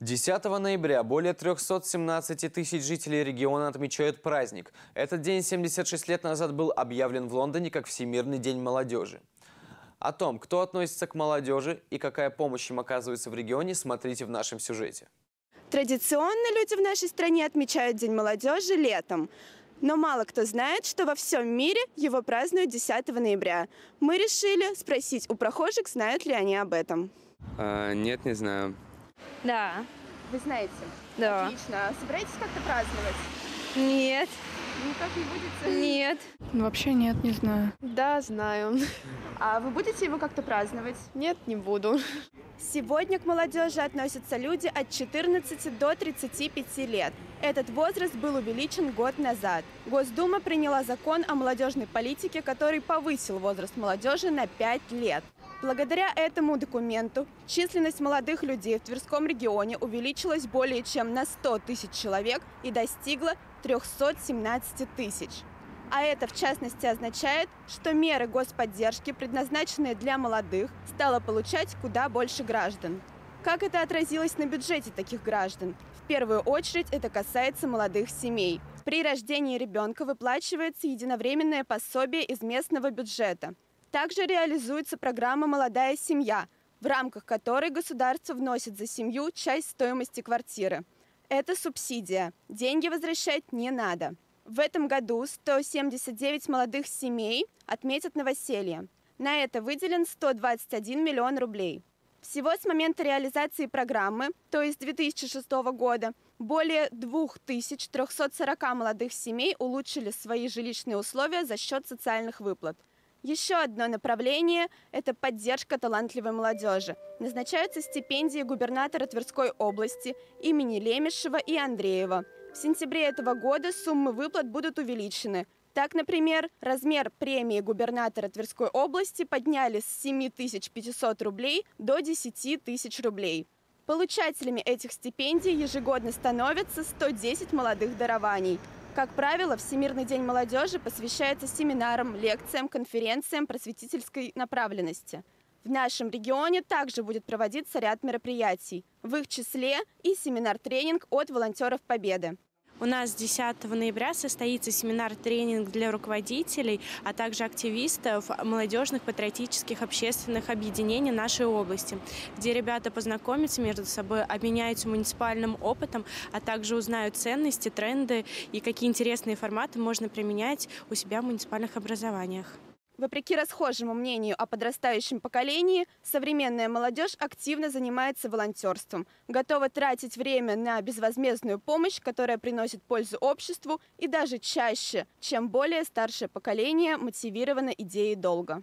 10 ноября более 317 тысяч жителей региона отмечают праздник. Этот день 76 лет назад был объявлен в Лондоне как Всемирный день молодежи. О том, кто относится к молодежи и какая помощь им оказывается в регионе, смотрите в нашем сюжете. Традиционно люди в нашей стране отмечают День молодежи летом. Но мало кто знает, что во всем мире его празднуют 10 ноября. Мы решили спросить у прохожих, знают ли они об этом. А, нет, не знаю. Да. Вы знаете? Да. Отлично. Собираетесь как-то праздновать? Нет. Никак не будете? Нет. Вообще нет, не знаю. Да, знаю. А вы будете его как-то праздновать? Нет, не буду. Сегодня к молодежи относятся люди от 14 до 35 лет. Этот возраст был увеличен год назад. Госдума приняла закон о молодежной политике, который повысил возраст молодежи на 5 лет. Благодаря этому документу численность молодых людей в Тверском регионе увеличилась более чем на 100 тысяч человек и достигла 317 тысяч. А это, в частности, означает, что меры господдержки, предназначенные для молодых, стало получать куда больше граждан. Как это отразилось на бюджете таких граждан? В первую очередь это касается молодых семей. При рождении ребенка выплачивается единовременное пособие из местного бюджета. Также реализуется программа «Молодая семья», в рамках которой государство вносит за семью часть стоимости квартиры. Это субсидия. Деньги возвращать не надо. В этом году 179 молодых семей отметят новоселье. На это выделен 121 миллион рублей. Всего с момента реализации программы, то есть 2006 года, более 2340 молодых семей улучшили свои жилищные условия за счет социальных выплат. Еще одно направление – это поддержка талантливой молодежи. Назначаются стипендии губернатора Тверской области имени Лемешева и Андреева. В сентябре этого года суммы выплат будут увеличены. Так, например, размер премии губернатора Тверской области подняли с 7500 рублей до 10 тысяч рублей. Получателями этих стипендий ежегодно становятся 110 молодых дарований. Как правило, Всемирный день молодежи посвящается семинарам, лекциям, конференциям просветительской направленности. В нашем регионе также будет проводиться ряд мероприятий. В их числе и семинар-тренинг от волонтеров Победы. У нас 10 ноября состоится семинар-тренинг для руководителей, а также активистов молодежных патриотических общественных объединений нашей области, где ребята познакомятся между собой, обменяются муниципальным опытом, а также узнают ценности, тренды и какие интересные форматы можно применять у себя в муниципальных образованиях. Вопреки расхожему мнению о подрастающем поколении, современная молодежь активно занимается волонтерством, готова тратить время на безвозмездную помощь, которая приносит пользу обществу и даже чаще, чем более старшее поколение мотивировано идеей долга.